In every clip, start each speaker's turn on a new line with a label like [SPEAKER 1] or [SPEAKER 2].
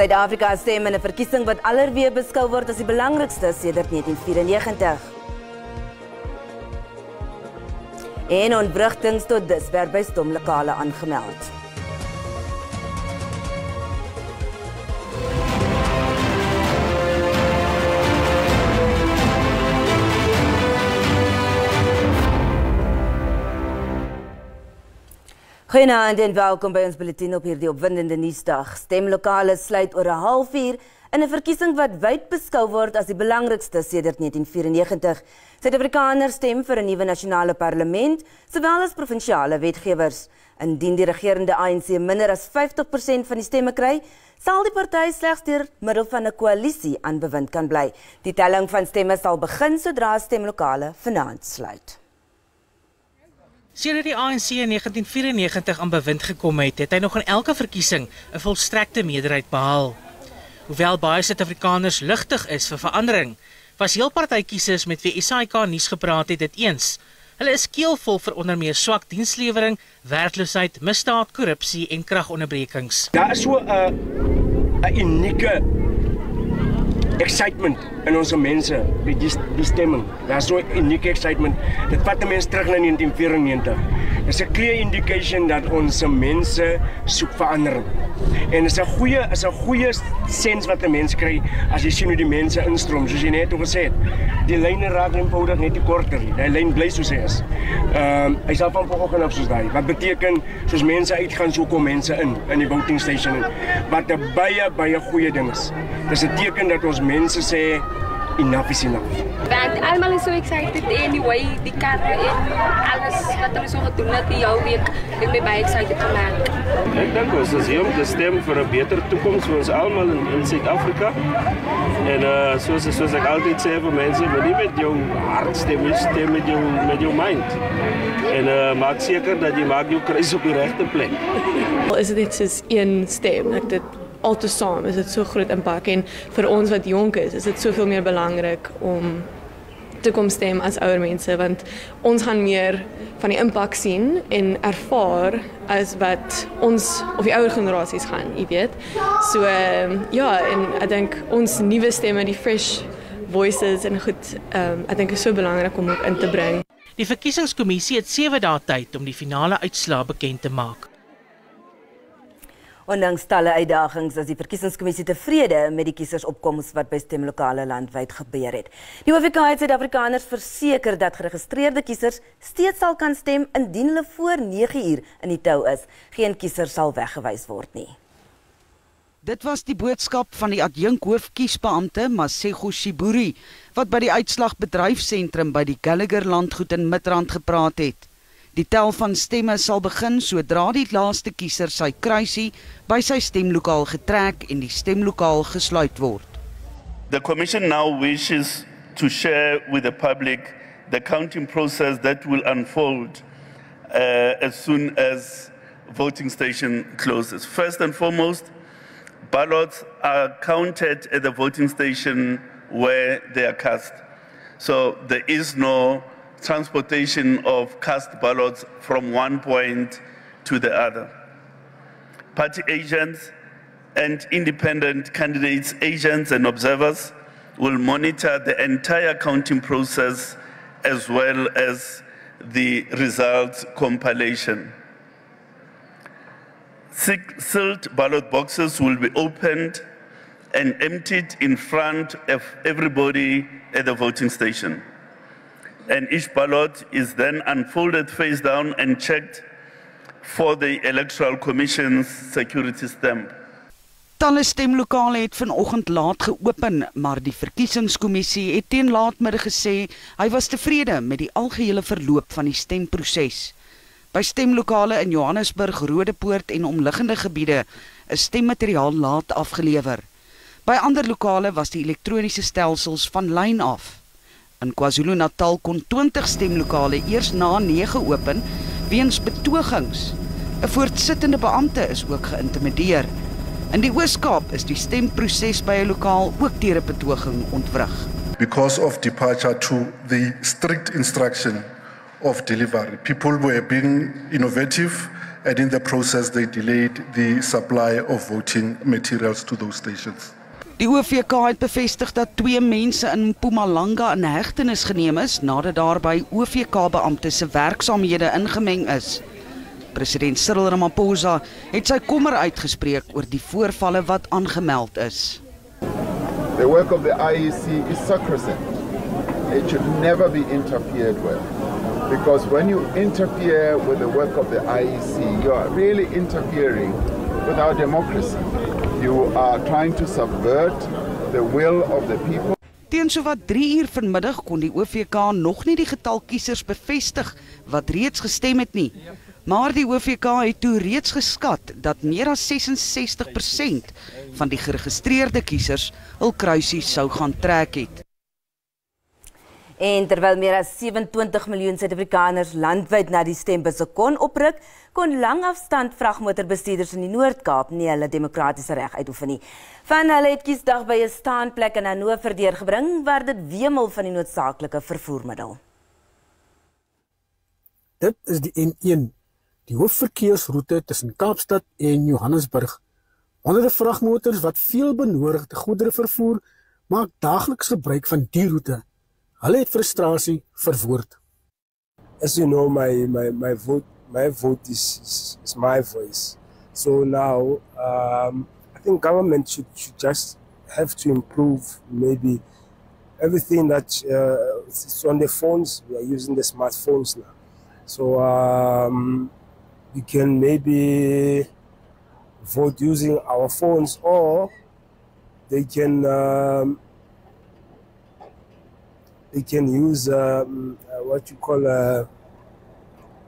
[SPEAKER 1] Suid-Afrika stem in 'n verkiesing wat allerweer beskou word as die belangrikste sedert 1994. En ontwrigtings tot dusver by stomlokale aangemeld. Goeienaand en welkom by ons bulletin op hierdie opwindende nuusdag. Stemlokale sluit oor 'n halfuur in 'n verkiesing wat wyd beskou word as die belangrikste sedert 1994. Suid-Afrikaners stem vir 'n nuwe nasionale parlement, sowel as provinsiale wetgewers. Indien die regerende ANC minder as 50% van die stemme kry, sal die party slegs deur middel van 'n koalisie aan bewind kan bly. Die telling van stemme sal begin sodra stemlokale vanaand sluit.
[SPEAKER 2] Sedert die ANC in 1994 aan bewind gekom het, het hy nog in elke verkiesing 'n volstrekte meerderheid behaal. Hoewel baie Suid-Afrikaners ligtig is vir verandering, was heel partytjies met wie SAK nuus gepraat het dit eens. Hulle is keelvol vir onder meer swak dienslewering, werkloosheid, misdaad, korrupsie en kragonderbrekings.
[SPEAKER 3] Daar is so 'n 'n unieke excitement in ons mense met die, die stemming. Daar's so unieke excitement. Dit vat mense terug na 1994. Dis 'n clear indication dat ons mense soek verandering. En dit is 'n goeie is 'n goeie sens wat 'n mens kry as jy sien hoe die mense instroom, soos jy net gesê het. Die lyne raak eenvoudig net te korter. Die lyn bly soos hy is. Ehm um, hy sal van vanoggend af soos daai. Wat beteken soos mense uitgaan, so kom mense in in die voting station. Wat 'n baie baie goeie ding is. Dis 'n teken dat ons mense sê enough is enough.
[SPEAKER 4] Want almal is so excited anyway, die karre en alles wat hulle so gedoen het die hele week, het my baie excited gemaak.
[SPEAKER 5] Ek dink ons is hier om te stem vir 'n beter toekoms vir ons almal in, in Suid-Afrika. En uh soos soos ek altyd sê vir mense, moet nie met jou hart stem, stem met jou met jou mind. En uh maak seker dat jy maak jou kruis op die regte plek.
[SPEAKER 6] Is dit net soos een stem? Ek dit altesaam is dit so groot impak en vir ons wat jonk is, is dit soveel meer belangrik om te kom stem as ouer mense want ons gaan meer van die impak sien en ervaar as wat ons of die ouer generasies gaan, jy weet. So uh, ja, en ek dink ons nuwe stemme, die fresh voices en goed, um, ek dink is so belangrik om ook in te bring.
[SPEAKER 2] Die verkiesingskommissie het 7 dae tyd om die finale uitslae bekend te maak.
[SPEAKER 1] Ondanks talle uitdagings is die verkiesingskommissie tevrede met die kiesersopkomste wat by stemlokale landwyd gebeur het. Die OVK het Suid-Afrikaners verseker dat geregistreerde kiesers steeds sal kan stem indien hulle voor 9uur in die tou is. Geen kiezer sal weggewys word nie.
[SPEAKER 7] Dit was die boodskap van die adjunkhoofkiesbeampte Masego Shiburi wat by die uitslagbedryfsentrum by die Gallagher landgoed in Midrand gepraat het. Die tel van stemme sal begin sodra die laaste kiezer sy kruisie by sy stemlokaal getrek en die stemlokaal gesluit word.
[SPEAKER 8] The commission now wishes to share with the public the counting process that will unfold uh, as soon as voting station closes. First and foremost, ballots are counted at the voting station where they are cast. So there is no transportation of cast ballots from one point to the other. Party agents and independent candidates, agents, and observers will monitor the entire counting process as well as the results compilation. Six sealed ballot boxes will be opened and emptied in front of everybody at the voting station. And each ballot is then unfolded face down and checked for the Electoral Commission's security stamp.
[SPEAKER 7] Talle stemlokale het vanoggend laat geopen, maar die verkiesingskommissie het teen laatmiddag gesê hy was tevrede met die algehele verloop van die stemproses. By stemlokale in Johannesburg, Rodepoort en omliggende gebiede is stemmateriaal laat afgelewer. By ander lokale was die elektroniese stelsels van lyn af. In KwaZulu-Natal kon 20 stemlokale eers na 9 open weens betogings. 'n Voortsittende beampte is ook geïntimideer. In die Oos-Kaap is die stemproses by 'n lokaal ook deur 'n betoging ontwrig.
[SPEAKER 9] Because of departure to the strict instruction of delivery, people were being innovative and in the process, they delayed the supply of voting materials to those stations.
[SPEAKER 7] Die OVK het bevestig dat twee mense in Mpumalanga in hegtenis geneem is nadat daar by OVK-beampte se werksamehede ingemeng is. President Cyril Ramaphosa het sy kommer uitgespreek oor die voorvalle wat aangemeld is.
[SPEAKER 10] The work of the IEC is sacrosanct. It should never be interfered with. Because when you interfere with the work of the IEC, you are really interfering with our democracy. You are trying to subvert the will of the people.
[SPEAKER 7] Teen sowat 3 uur vanmiddag kon die OVK nog nie die getal kiesers bevestig wat reeds gestem het nie. Maar die OVK het toe reeds geskat dat meer as 66% van die geregistreerde kiesers hul kruisie sou gaan trek het.
[SPEAKER 1] En terwyl meer as 27 miljoen Suid-Afrikaners landwyd na die stembusse kon opruk, kon langafstand vragmotorbestuurders in die Noord-Kaap nie hulle demokratiese reg uitoefen nie. Van hulle het kiesdag by 'n staanplek in Hannover deurgebring waar dit wemel van die noodsaaklike vervoermiddel.
[SPEAKER 11] Dit is die N1, die hoofverkeersroete tussen Kaapstad en Johannesburg. Honderde vragmotors wat veel benodigde goedere vervoer, maak daagliks gebruik van die roete. Hulle het frustrasie verwoord.
[SPEAKER 12] As you know my my my vote my vote is is, is my voice. So now um I think government should should just have to improve maybe everything that uh, is on the phones. We are using the smartphones now. So um we can maybe vote using our phones or they can um, they can use um, uh, what you call uh,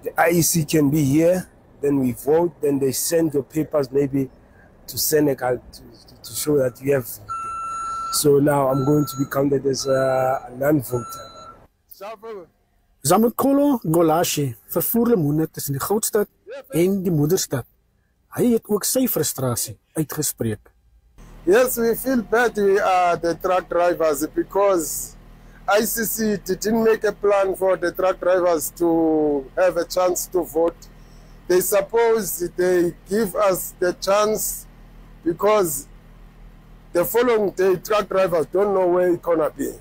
[SPEAKER 12] the IEC can be here. Then we vote. Then they send your papers maybe to Senegal to, to show that you have voted. So now I'm going to be counted as a, a non-voter.
[SPEAKER 11] Zamukolo Golashi vervoer lemoene tussen die Goudstad en die Moederstad. Hy het ook sy frustrasie uitgespreek.
[SPEAKER 12] Yes, we feel bad we are the truck drivers because ICC didn't make a plan for the truck drivers to have a chance to vote. They suppose they give us the chance because the following day truck drivers don't know where it's gonna be.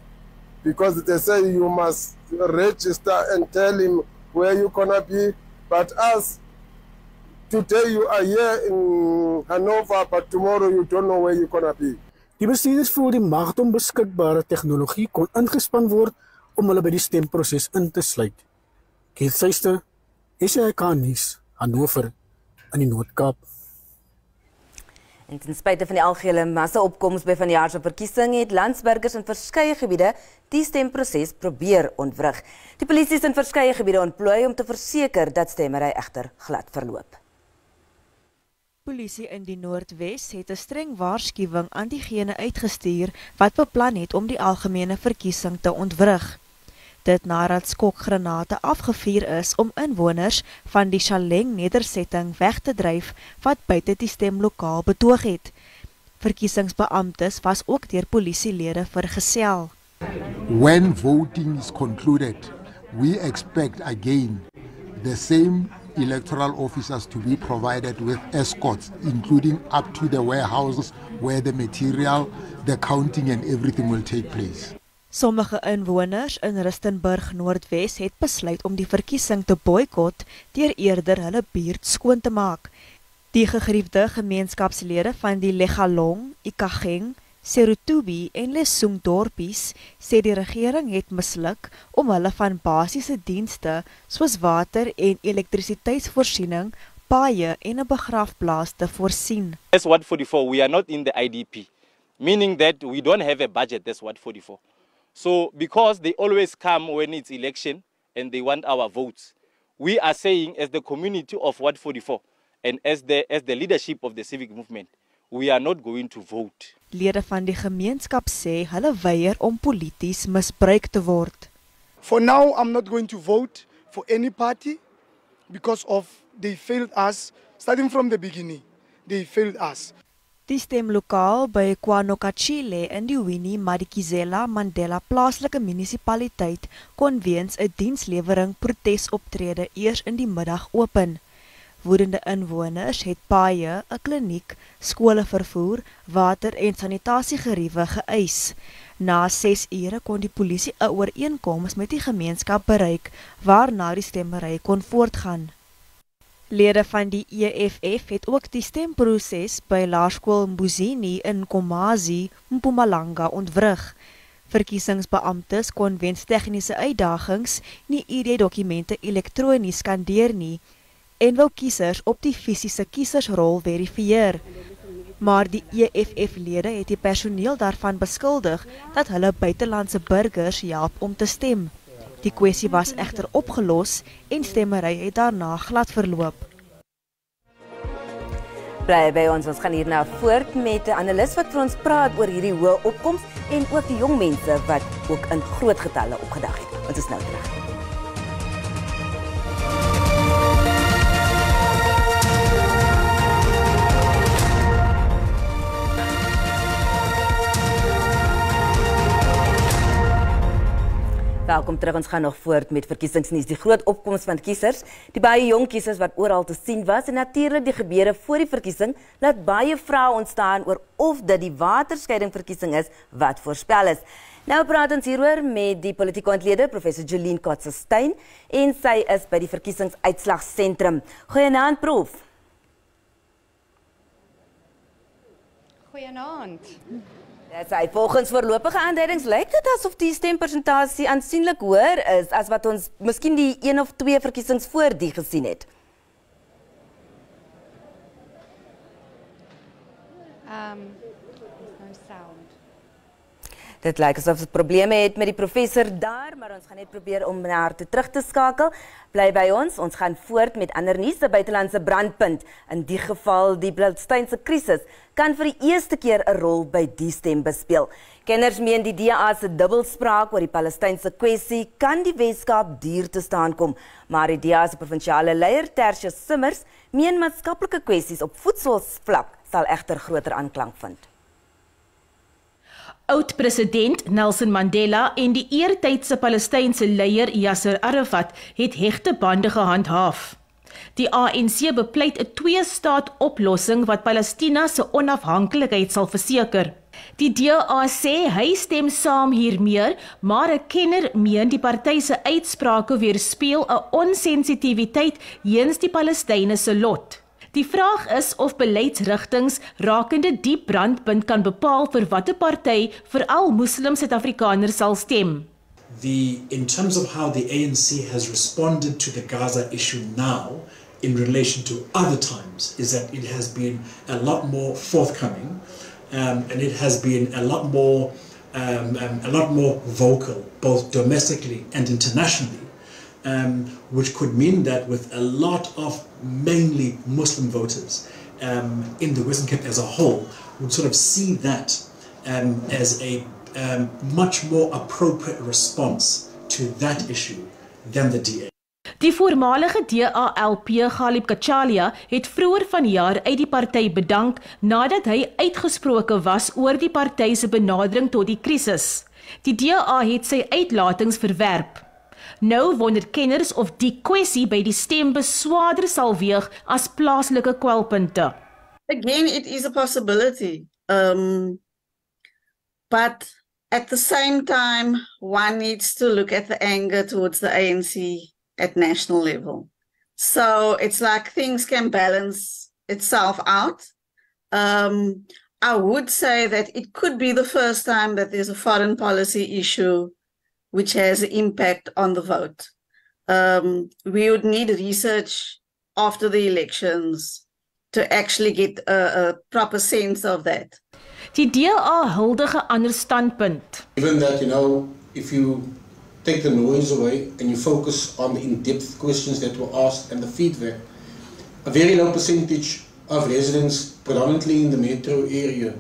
[SPEAKER 12] Because they say you must register and tell him where you're gonna be. But us, today you are here in Hanover, but tomorrow you don't know where you're gonna be.
[SPEAKER 11] Die bestuurders voel die magdom beskikbare tegnologie kon ingespan word om hulle by die stemproses in te sluit. Keith Suster, SAK nuus, Hannover in die Noord-Kaap.
[SPEAKER 1] En ten spyte van die algehele massa-opkomste by vanjaar se verkiesing het landsburgers in verskeie gebiede die stemproses probeer ontwrig. Die polisie is in verskeie gebiede ontplooi om te verseker dat stemmery egter glad verloop.
[SPEAKER 13] Polisie in die Noordwes het 'n streng waarskuwing aan diegene uitgestuur wat beplan het om die algemene verkiesing te ontwrig. Dit nadat skokgranate afgevuur is om inwoners van die Shaleng nedersetting weg te dryf wat buite die stemlokaal betoog het. Verkiesingsbeamptes was ook deur polisielede vergesel.
[SPEAKER 14] When voting is concluded, we expect again the same electoral officers to be provided with escorts, including up to the warehouses where the material, the counting, and everything will take place.
[SPEAKER 13] Sommige inwoners in Rustenburg Noordwes het besluit om die verkiesing te boikot deur eerder hulle buurt skoon te maak. Die gegriefde gemeenskapslede van die Legalong, Ikageng, Serutubi en Lesung dorpies sê die regering het misluk om hulle van basiese dienste soos water en elektrisiteitsvoorsiening, paaie en 'n begrafplaas te voorsien.
[SPEAKER 15] As what 44 we are not in the IDP meaning that we don't have a budget that's what 44. So because they always come when it's election and they want our votes. We are saying as the community of what 44 and as the as the leadership of the civic movement we are not going to vote.
[SPEAKER 13] Lede van die gemeenskap sê hulle weier om polities misbruik te word.
[SPEAKER 16] For now I'm not going to vote for any party because of they failed us starting from the beginning. They failed us.
[SPEAKER 13] Die stemlokaal by KwaNokachile in die Winnie Madikizela Mandela plaaslike munisipaliteit kon weens 'n dienslewering protesoptrede eers in die middag open. Woedende inwoners het paaie, 'n kliniek, skole vervoer, water en sanitasiegeriewe geëis. Na 6 ure kon die polisie 'n ooreenkoms met die gemeenskap bereik waarna die stemmery kon voortgaan. Lede van die EFF het ook die stemproses by Laerskool Mbuzini in Komazi, Mpumalanga ontwrig. Verkiesingsbeamptes kon weens tegniese uitdagings nie ID-dokumente elektronies skandeer nie en wou kiesers op die fisiese kiesersrol verifieer. Maar die EFF-lede het die personeel daarvan beskuldig dat hulle buitelandse burgers help om te stem. Die kwessie was egter opgelos en stemmery het daarna glad verloop.
[SPEAKER 1] Bly by ons, ons gaan hierna voort met 'n analis wat vir ons praat oor hierdie hoë opkomste en ook die jong mense wat ook in groot getalle opgedag het. Ons is nou terug. Welkom terug. Ons gaan nog voort met verkiesingsnuus. Die groot opkoms van kiesers, die baie jong kiesers wat oral te sien was en natuurlik die gebeure voor die verkiesing laat baie vrae ontstaan oor of dit die waterskeiding verkiesing is wat voorspel is. Nou praat ons hieroor met die politieke ontleder professor Jolien Kotzestein en sy is by die verkiesingsuitslagsentrum. Goeienaand prof.
[SPEAKER 17] Goeienaand.
[SPEAKER 1] Dit sê volgens voorlopige aanduidings lyk dit asof die stempersentasie aansienlik hoër is as wat ons miskien die een of twee verkiesings voor die gesien het.
[SPEAKER 17] Um no sound.
[SPEAKER 1] Dit lyk asof ons probleme het met die professor daar, maar ons gaan net probeer om na haar toe terug te skakel. Bly by ons. Ons gaan voort met ander nuus, 'n buitelandse brandpunt. In die geval die Bloudsteinse krisis kan vir die eerste keer 'n rol by die stem bespeel. Kenners meen die DA se dubbelspraak oor die Palestynse kwessie kan die Weskaap duur te staan kom, maar die DA se provinsiale leier Tertius Simmers meen maatskaplike kwessies op voedselvlak sal egter groter aanklank vind.
[SPEAKER 18] Oud-president Nelson Mandela en die eertydse Palestynse leier Yasser Arafat het hegte bande gehandhaaf. Die ANC bepleit 'n twee-staat-oplossing wat Palestina se onafhanklikheid sal verseker. Die DA sê hy stem saam hiermee, maar 'n kenner meen die party se uitsprake weerspieël 'n onsensitiwiteit teenoor die Palestynë se lot. Die vraag is of beleidsrigtinge rakende die brandpunt kan bepaal vir watter party veral Muslim Suid-Afrikaners sal stem.
[SPEAKER 19] The in terms of how the ANC has responded to the Gaza issue now in relation to other times is that it has been a lot more forthcoming um, and it has been a lot more um, um, a lot more vocal both domestically and internationally um, which could mean that with a lot of mainly Muslim voters um, in the Western Cape as a whole, would sort of see that um, as a um, much more appropriate response to that issue than the DA.
[SPEAKER 18] Die voormalige DALP Galip Kachalia het vroeër vanjaar uit die party bedank nadat hy uitgesproke was oor die party se benadering tot die krisis. Die DA het sy uitlatings verwerp. Nou wonder kenners of die kwessie by die stembus swaarder sal weeg as plaaslike kwelpunte.
[SPEAKER 20] Again, it is a possibility. Um, but at the same time, one needs to look at the anger towards the ANC at national level. So it's like things can balance itself out. Um, I would say that it could be the first time that there's a foreign policy issue which has impact on the vote. Um, we would need research after the elections to actually get a, a proper sense of that.
[SPEAKER 18] Die DA huldige ander standpunt.
[SPEAKER 21] Given that you know if you take the noise away and you focus on the in-depth questions that were asked and the feedback, a very low percentage of residents, predominantly in the metro area,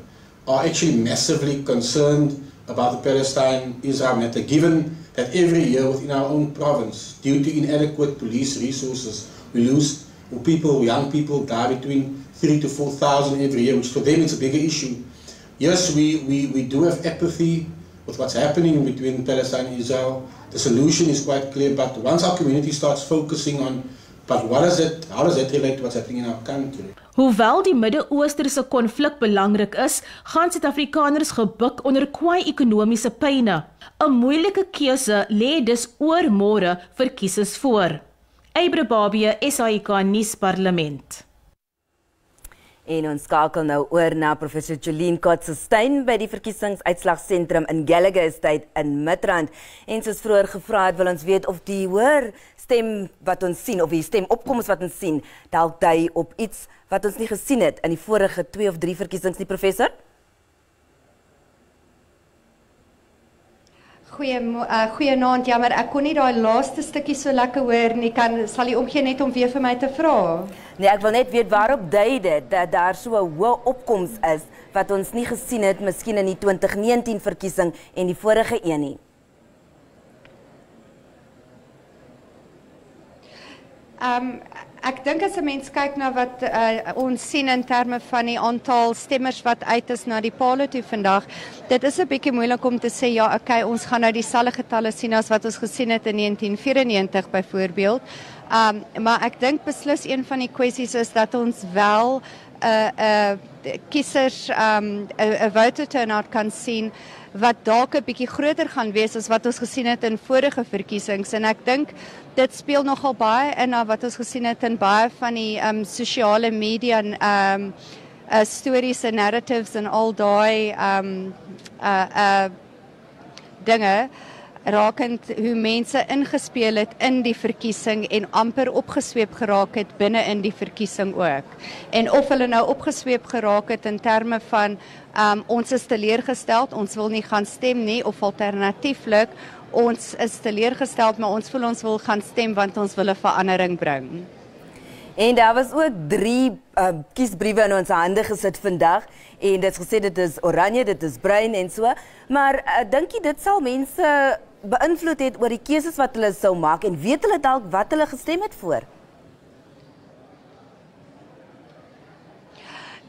[SPEAKER 21] are actually massively concerned about the Palestine-Israel matter, given that every year within our own province, due to inadequate police resources, we lose people, young people die between three to 4,000 every year, which for them is a bigger issue. Yes, we, we, we do have apathy with what's happening between Palestine and Israel. The solution is quite clear, but once our community starts focusing on But what is it? How does that relate to what's happening in our country?
[SPEAKER 18] Hoewel die Midde-Oosterse konflik belangrik is, gaan Suid-Afrikaners gebuk onder kwai ekonomiese pyne. 'n Moeilike keuse lê dus oor môre vir kiesers voor. Eybre Babie, SAK nuus parlement.
[SPEAKER 1] En ons skakel nou oor na professor Jolien Kotzstein by die verkiesingsuitslagsentrum in Gallagher Estate in Midrand. En soos vroeër gevra het, wil ons weet of die hoor stem wat ons sien of die stemopkomste wat ons sien, dalk dui op iets wat ons nie gesien het in die vorige 2 of 3 verkiesings nie, professor?
[SPEAKER 17] Goeie uh, goeie naand. Jammer, ek kon nie daai laaste stukkie so lekker hoor nie. Kan sal jy omgee net om weer vir my te vra?
[SPEAKER 1] Nee, ek wil net weet waarop dui dit dat daar so 'n hoë opkoms is wat ons nie gesien het miskien in die 2019 verkiesing en die vorige een nie.
[SPEAKER 17] Ehm um, ek dink as 'n mens kyk na wat uh, ons sien in terme van die aantal stemmers wat uit is na die palle toe vandag, dit is 'n bietjie moeilik om te sê ja, okay, ons gaan nou dieselfde getalle sien as wat ons gesien het in 1994 byvoorbeeld. Um maar ek dink beslis een van die kwessies is dat ons wel 'n uh, 'n uh, kiesers um 'n voter turnout kan sien wat dalk 'n bietjie groter gaan wees as wat ons gesien het in vorige verkiesings en ek dink dit speel nogal baie in na wat ons gesien het in baie van die um sosiale media en um uh stories en narratives en al daai um uh uh dinge rakend hoe mense ingespeel het in die verkiesing en amper opgesweep geraak het binne in die verkiesing ook. En of hulle nou opgesweep geraak het in terme van um, ons is teleurgestel, ons wil nie gaan stem nie of alternatieflik ons is teleurgestel, maar ons voel ons wil gaan stem want ons wil 'n verandering bring.
[SPEAKER 1] En daar was ook 3 uh, kiesbriewe in ons hande gesit vandag en dit gesê dit is oranje, dit is bruin en so. Maar uh, dink jy dit sal mense beïnvloed het oor die keuses wat hulle sou maak en weet hulle dalk wat hulle gestem het voor?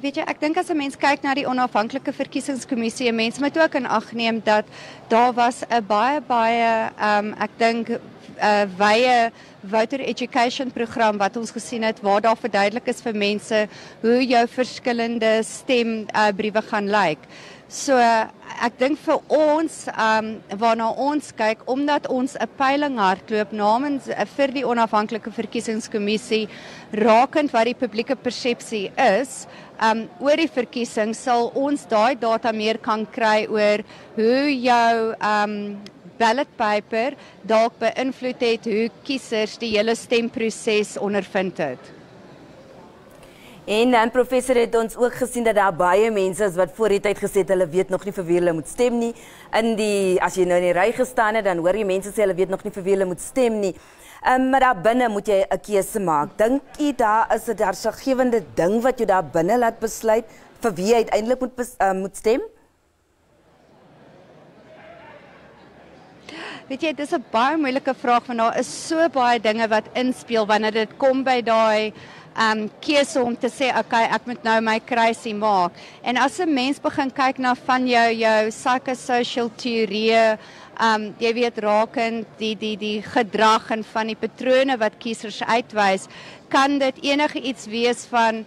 [SPEAKER 17] Weet jy, ek dink as 'n mens kyk na die onafhanklike verkiesingskommissie, 'n mens moet ook in ag neem dat daar was 'n baie baie ehm um, ek dink 'n uh, wye voter education program wat ons gesien het waar daar verduidelik is vir mense hoe jou verskillende stem uh, briewe gaan lyk. Like. So ek dink vir ons ehm um, waarna ons kyk omdat ons 'n peiling hardloop namens uh, vir die onafhanklike verkiesingskommissie rakend wat die publieke persepsie is, um, oor die verkiesing sal ons daai data meer kan kry oor hoe jou um, ballot paper dalk beïnvloed het hoe kiesers die hele stemproses ondervind het.
[SPEAKER 1] En dan professor het ons ook gesien dat daar baie mense is wat voor die tyd gesê het hulle weet nog nie vir wie hulle moet stem nie. In die as jy nou in die ry gestaan het, dan hoor jy mense sê hulle weet nog nie vir wie hulle moet stem nie. Ehm maar daar binne moet jy 'n keuse maak. Dink jy daar is 'n deursiggewende ding wat jy daar binne laat besluit vir wie jy uiteindelik moet uh, moet stem?
[SPEAKER 17] Weet jy, dis 'n baie moeilike vraag want daar is so baie dinge wat inspel wanneer dit kom by daai um keuse om te sê okay ek moet nou my kruisie maak. En as 'n mens begin kyk na van jou jou psychosocial teorieë, um jy weet rakend die die die gedrag en van die patrone wat kiesers uitwys, kan dit enige iets wees van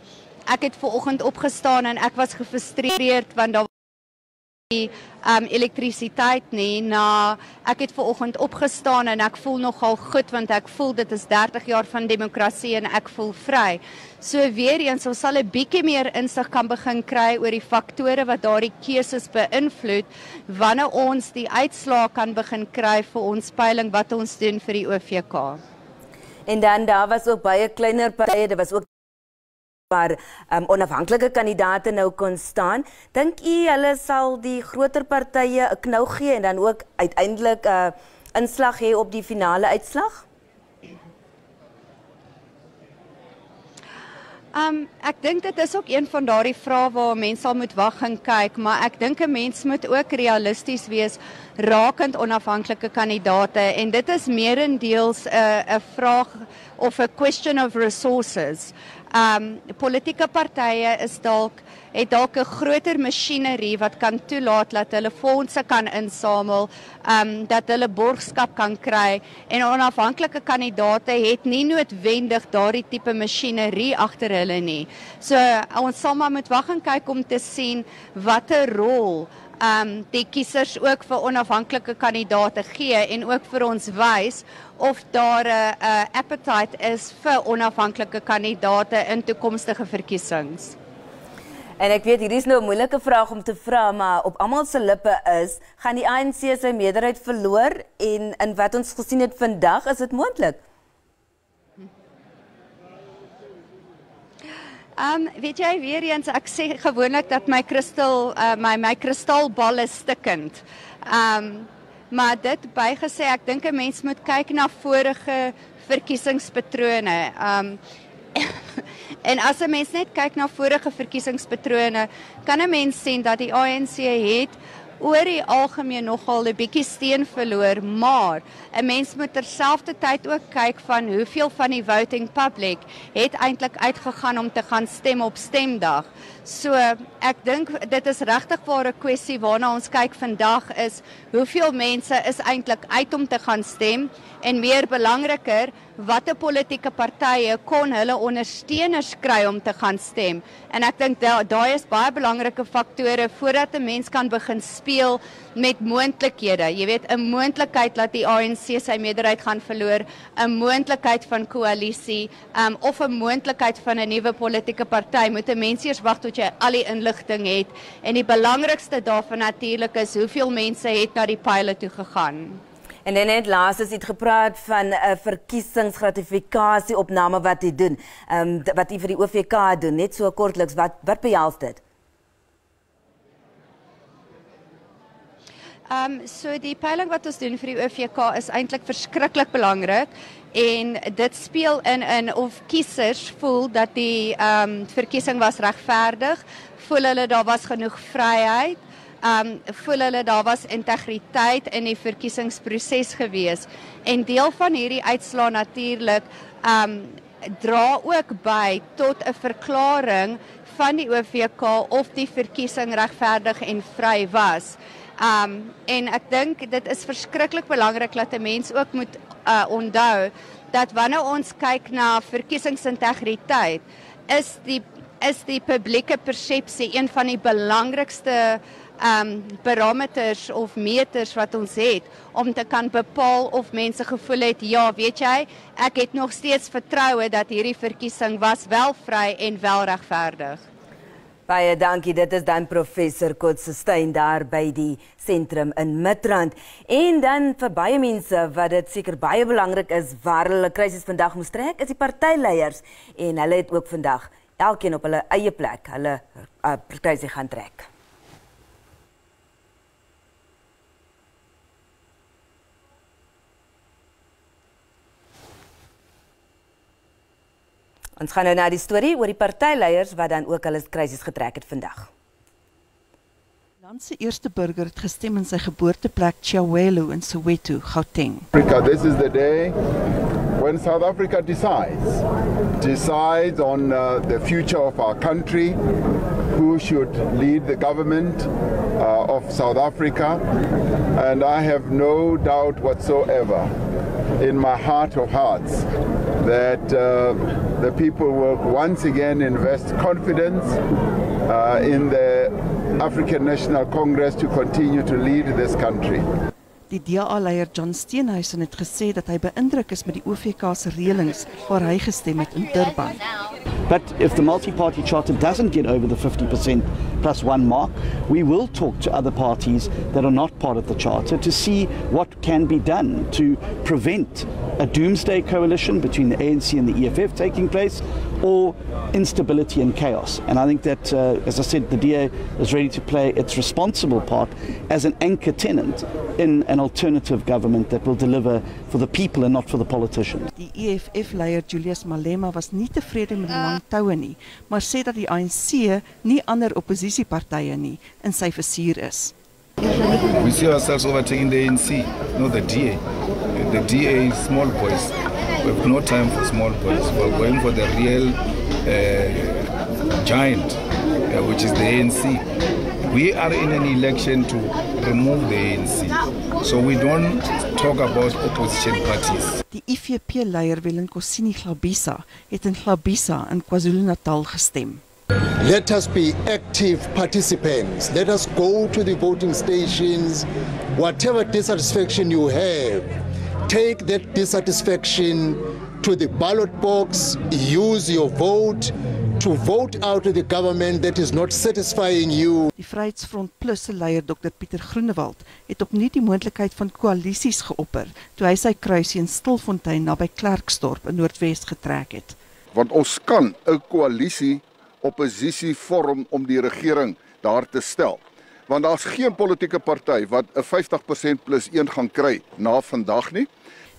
[SPEAKER 17] ek het ver oggend opgestaan en ek was gefrustreerd want daar die um elektrisiteit nie na ek het ver oggend opgestaan en ek voel nogal goed want ek voel dit is 30 jaar van demokrasie en ek voel vry. So weer eens ons sal 'n bietjie meer insig kan begin kry oor die faktore wat daardie keuses beïnvloed wanneer ons die uitslae kan begin kry vir ons peiling wat ons doen vir die OVK.
[SPEAKER 1] En dan daar was ook baie kleiner partye, dit was ook waar um, onafhanklike kandidaate nou kon staan. Dink u hulle sal die groter partye 'n knou gee en dan ook uiteindelik 'n uh, inslag hê op die finale uitslag?
[SPEAKER 17] Um ek dink dit is ook een van daardie vrae waar mense sal moet wag en kyk, maar ek dink 'n mens moet ook realisties wees rakend onafhanklike kandidaate en dit is meerendeels 'n uh, 'n vraag of a question of resources. Um politieke partye is dalk het dalk 'n groter masjinerie wat kan toelaat dat hulle fondse kan insamel, um dat hulle borgskap kan kry en onafhanklike kandidaate het nie noodwendig daardie tipe masjinerie agter hulle nie. So ons sal maar moet wag en kyk om te sien watter rol um die kiesers ook vir onafhanklike kandidaate gee en ook vir ons wys of daar 'n uh, appetite is vir onafhanklike kandidaate in toekomstige verkiesings.
[SPEAKER 1] En ek weet hierdie is nou 'n moeilike vraag om te vra, maar op almal se lippe is, gaan die ANC sy meerderheid verloor en in wat ons gesien het vandag, is dit moontlik?
[SPEAKER 17] Um, weet jy weer eens ek sê gewoonlik dat my kristal uh, my my kristalbal is stikkend. Um, maar dit bygesê ek dink 'n mens moet kyk na vorige verkiesingspatrone. Um, en as 'n mens net kyk na vorige verkiesingspatrone, kan 'n mens sien dat die ANC het oor die algemeen nogal 'n bietjie steen verloor, maar 'n mens moet terselfdertyd ook kyk van hoeveel van die voting public het eintlik uitgegaan om te gaan stem op stemdag. So ek dink dit is regtig waar 'n kwessie waarna ons kyk vandag is hoeveel mense is eintlik uit om te gaan stem en meer belangriker watter politieke partye kon hulle ondersteuners kry om te gaan stem. En ek dink daai da is baie belangrike faktore voordat 'n mens kan begin speel met moontlikhede. Jy weet, 'n moontlikheid dat die ANC sy meerderheid gaan verloor, 'n moontlikheid van koalisie, um, of 'n moontlikheid van 'n nuwe politieke party. Moet 'n mens eers wag tot jy al die inligting het. En die belangrikste daarvan natuurlik is hoeveel mense het na die pilot toe gegaan.
[SPEAKER 1] En dan net laas is dit gepraat van 'n uh, verkiesingsgratifikasie opname wat jy doen. Ehm um, wat jy vir die OVK doen, net so kortliks wat wat behels dit?
[SPEAKER 17] Ehm um, so die peiling wat ons doen vir die OVK is eintlik verskriklik belangrik en dit speel in in of kiesers voel dat die ehm um, verkiesing was regverdig, voel hulle daar was genoeg vryheid um voel hulle daar was integriteit in die verkiesingsproses gewees en deel van hierdie uitslaa natuurlik um dra ook by tot 'n verklaring van die OVK of die verkiesing regverdig en vry was. Um en ek dink dit is verskriklik belangrik dat 'n mens ook moet uh onthou dat wanneer ons kyk na verkiesingsintegriteit is die is die publieke persepsie een van die belangrikste um parameters of meters wat ons het om te kan bepaal of mense gevoel het ja, weet jy, ek het nog steeds vertroue dat hierdie verkiesing was wel vry en wel regverdig.
[SPEAKER 1] Baie dankie. Dit is dan professor Kotse daar by die sentrum in Midrand. En dan vir baie mense wat dit seker baie belangrik is waar hulle krisis vandag moes trek, is die partyleiers en hulle het ook vandag elkeen op hulle eie plek hulle uh, krisis gaan trek. Ons gaan nou na die storie oor die partyleiers wat dan ook hulle krisis getrek het vandag.
[SPEAKER 7] Land se eerste burger het gestem in sy geboorteplek Chiawelo in Soweto, Gauteng.
[SPEAKER 10] Africa, this is the day when South Africa decides decides on uh, the future of our country, who should lead the government uh, of South Africa, and I have no doubt whatsoever in my heart of hearts that uh, the people will once again invest confidence uh, in the African National Congress to continue to lead this country.
[SPEAKER 7] Die DA-leier John Steenhuisen het gesê dat hy beïndruk is met die OVK se reëlings waar hy gestem het in Durban.
[SPEAKER 22] But if the multi-party charter doesn't get over the 50% plus one mark, we will talk to other parties that are not part of the charter to see what can be done to prevent a doomsday coalition between the ANC and the EFF taking place or instability and chaos. And I think that, uh, as I said, the DA is ready to play its responsible part as an anchor tenant in an alternative government that will deliver for the people and not for the politicians.
[SPEAKER 7] Die EFF-leier Julius Malema was nie tevrede met die lang toue nie, maar sê dat die ANC nie ander oppositiepartye nie in sy vizier is.
[SPEAKER 23] We see ourselves overtaking the ANC, not the DA. The DA is small boys. We have no time for small boys. We're going for the real uh, giant, uh, which is the ANC. We are in an election to remove the ANC. So we don't talk about opposition parties.
[SPEAKER 7] Die IFP-leier Willem Kosini Glabisa het in Glabisa in KwaZulu-Natal gestem.
[SPEAKER 24] Let us be active participants. Let us go to the voting stations. Whatever dissatisfaction you have, take that dissatisfaction to the ballot box, use your vote to vote out the government that is not satisfying you.
[SPEAKER 7] Die Vryheidsfront Plus se leier Dr Pieter Groenewald het opnuut die moontlikheid van koalisies geopper toe hy sy kruisie in Stilfontein naby Klerksdorp in Noordwes getrek het.
[SPEAKER 25] Want ons kan 'n koalisie oppositie vorm om die regering daar te stel. Want daar's geen politieke party wat 'n 50% plus 1 gaan kry na vandag nie.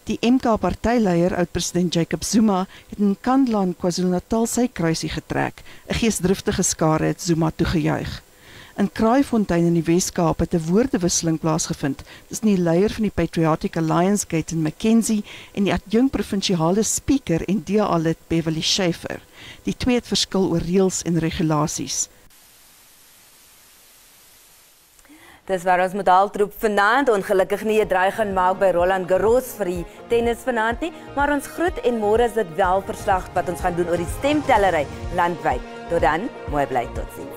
[SPEAKER 7] Die MK partyleier, oud-president Jacob Zuma, het in Kandlaan, KwaZulu-Natal sy kruisie getrek. 'n Geesdriftige skare het Zuma toegejuig. In Kraaifontein in die Wes-Kaap het 'n woordewisseling plaasgevind tussen die leier van die Patriotic Alliance, Gaten McKenzie, en die adjunk provinsiale spreker en DA-lid Beverly Schaefer. Die twee het verskil oor reëls en regulasies.
[SPEAKER 1] Dis waar ons medaltroep vanaand ongelukkig nie 'n draai gaan maak by Roland Garros vir die tennis vanaand nie, maar ons groet en môre is dit wel verslag wat ons gaan doen oor die stemtellery landwyd. Tot dan, mooi bly totsiens.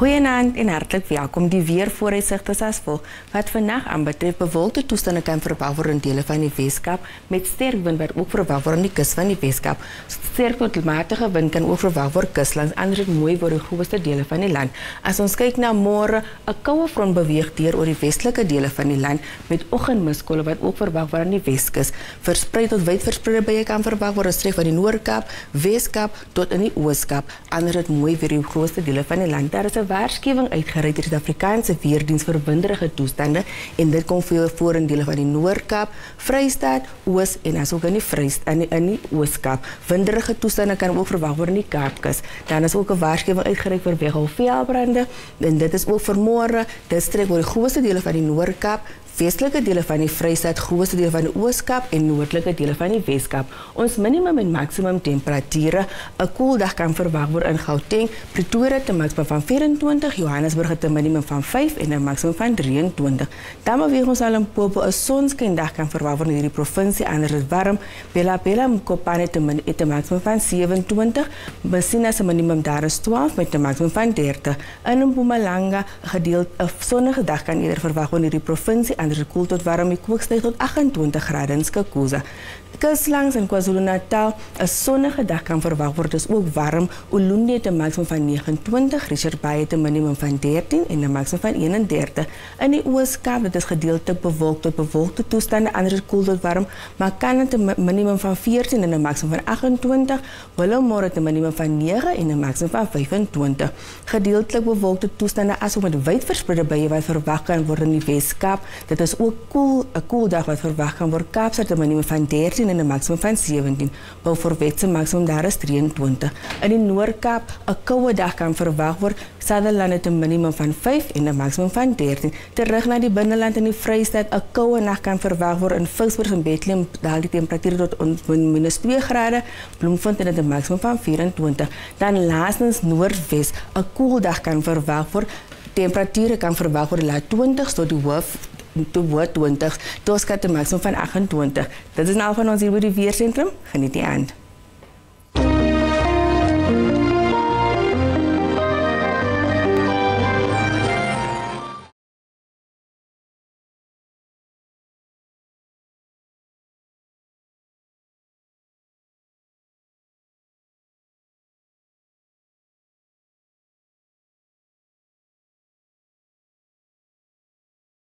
[SPEAKER 26] Goeienaand en hartlik welkom. Die weer vooruitsigte is as volg. Wat vandag aanbetref, bewolkte toestande kan verwag word in dele van die Weskaap met sterk wind wat ook verwag word in die kus van die Weskaap. Sterk tot matige wind kan ook verwag word kuslangs ander mooi word die grootste dele van die land. As ons kyk na môre, 'n koue front beweeg deur oor die westelike dele van die land met oggendmiskolle wat ook verwag word aan die Weskus. Versprei tot wyd verspreide bye kan verwag word streek van die Noord-Kaap, Weskaap tot in die Oos-Kaap. Ander mooi weer die grootste dele van die land. Daar is 'n waarskuwing uitgereik deur die Suid-Afrikaanse Weerdiens vir winderige toestande en dit kom vir voor in van die Noord-Kaap, Vrystaat, Oos en asook in die Vrystaat in die, in die Oos-Kaap. Winderige toestande kan ook verwag word in die Kaapkus. Dan is ook 'n waarskuwing uitgereik vir weggolfveelbrande en dit is ook vir môre. Dit strek oor die grootste dele van die Noord-Kaap, westelike dele van die Vrystaat, grootste dele van die Oos-Kaap en noordelike dele van die Wes-Kaap. Ons minimum en maksimum temperature, 'n koel dag kan verwag word in Gauteng, Pretoria te maksimum van 24, Johannesburg te minimum van 5 en 'n maksimum van 23. Dan beweeg ons al in Limpopo, 'n kan verwag word in hierdie provinsie, anders is warm. Bella Bella Mkopane te min te van 27, Messina se minimum daar is 12 met 'n maksimum van 30. In Mpumalanga, gedeelte 'n sonnige dag kan eerder verwag word in hierdie provinsie ander koel tot warm die kookstyg tot 28 grade in. Kuslangs in KwaZulu-Natal 'n sonnige dag kan verwag word. Dit is ook warm. Ulundi het 'n maksimum van 29, Richard Bay het minimum van 13 en 'n maksimum van 31. In die Oos-Kaap dit is gedeeltelik bewolk tot bewolkte toestande, ander koel tot warm, maar kan dit 'n minimum van 14 en 'n maksimum van 28. Willowmore het 'n minimum van 9 en 'n maksimum van 25. Gedeeltelik bewolkte toestande asook met wyd verspreide buie wat word in die Wes-Kaap. Dit is ook koel, 'n koel dag wat verwag kan word. Kaapstad het 'n minimum van 13 en 'n maksimum van 17. Beaufort se maksimum daar is 23. In die Noord-Kaap 'n koue dag kan verwag word. Sutherland het 'n minimum van 5 en 'n maksimum van 13. Terug na die binneland in die Vrystaat, 'n koue nag kan verwag word in Vilsburg en Bethlehem, daar die temperatuur tot minus 2 grade. Bloemfontein het 'n maksimum van 24. Dan laastens Noordwes, 'n koel dag kan verwag word. Temperature kan verwag word laat 20 tot die hoof toe word 20 tot skat 'n maksimum van 28. Dit is nou van ons hier by die weersentrum. Geniet die aand.